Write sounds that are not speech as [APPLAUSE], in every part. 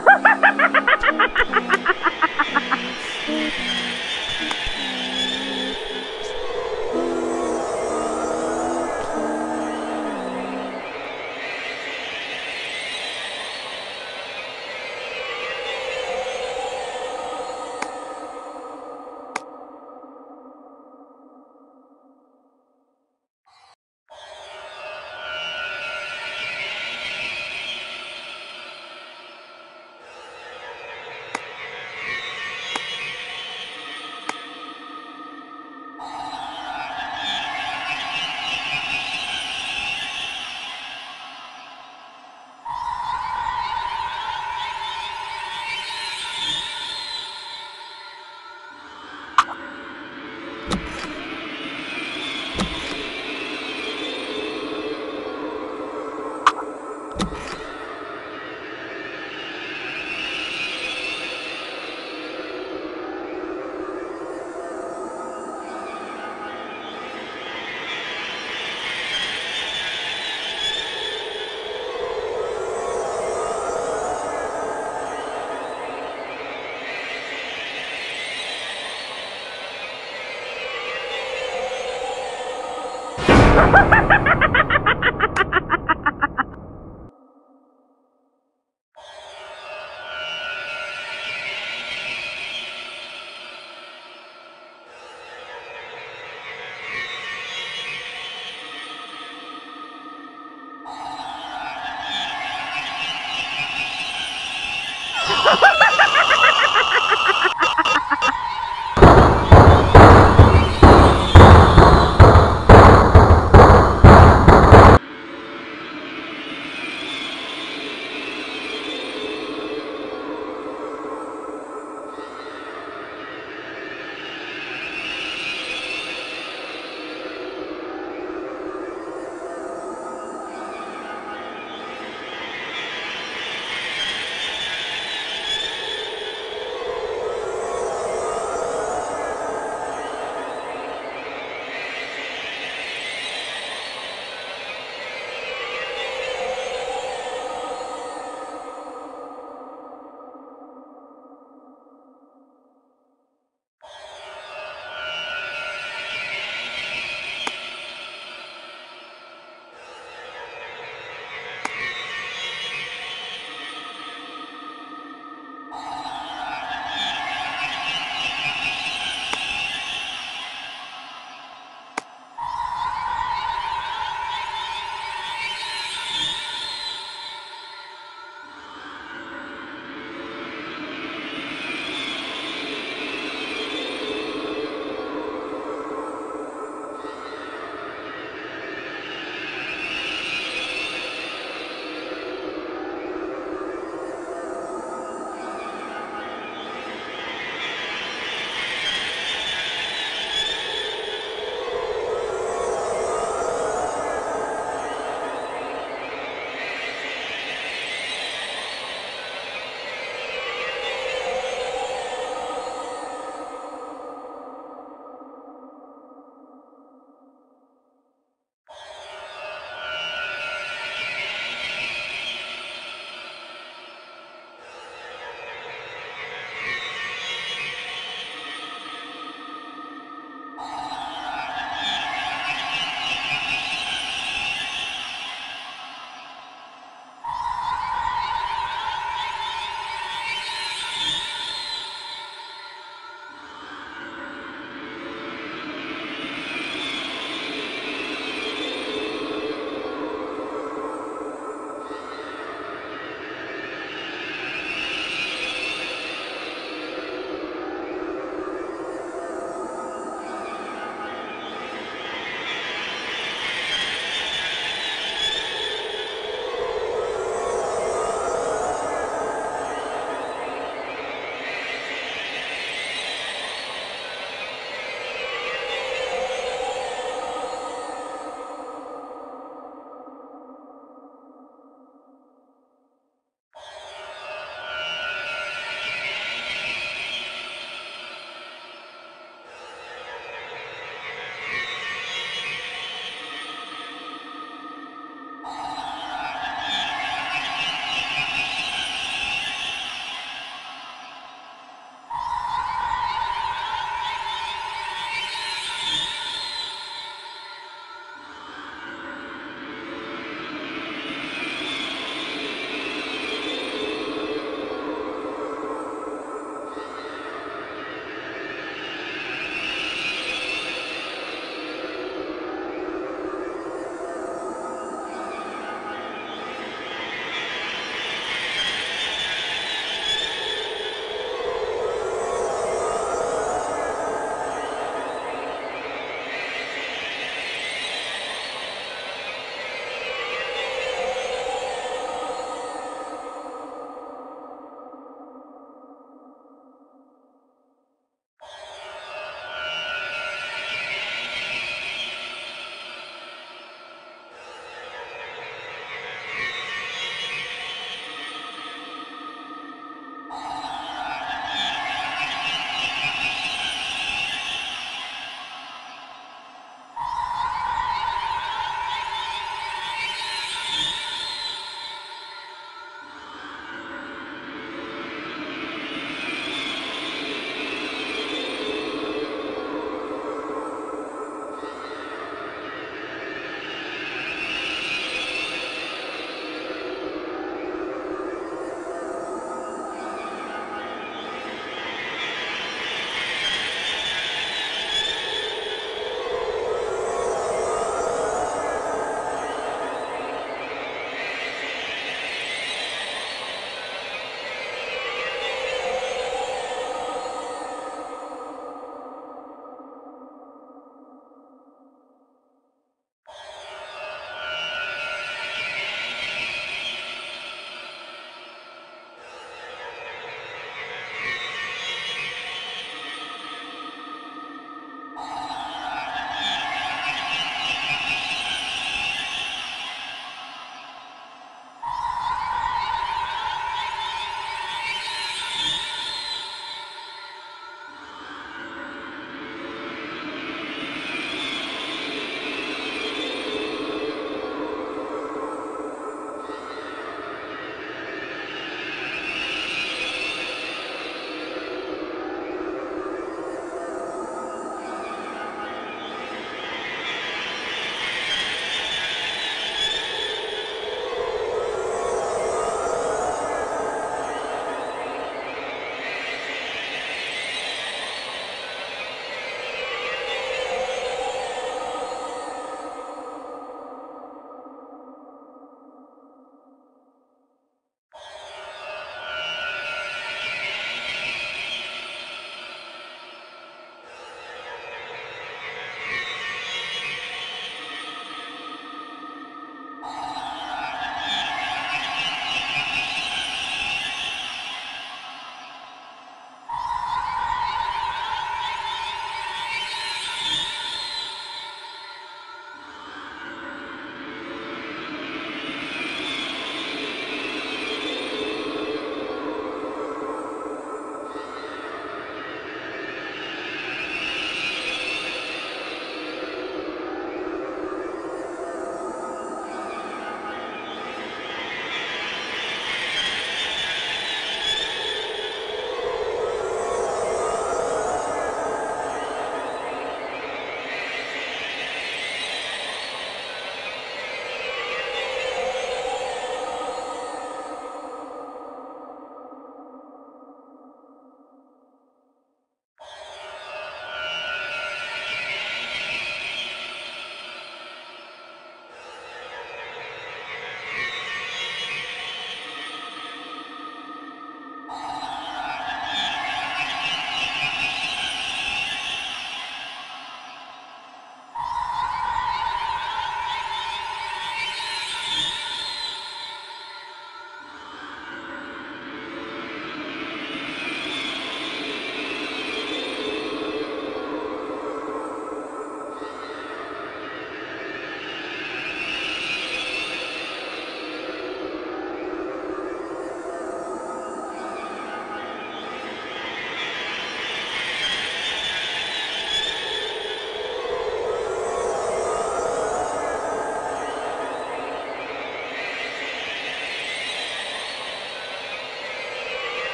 bear [LAUGHS] Ha ha ha ha!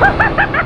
Ha ha ha ha!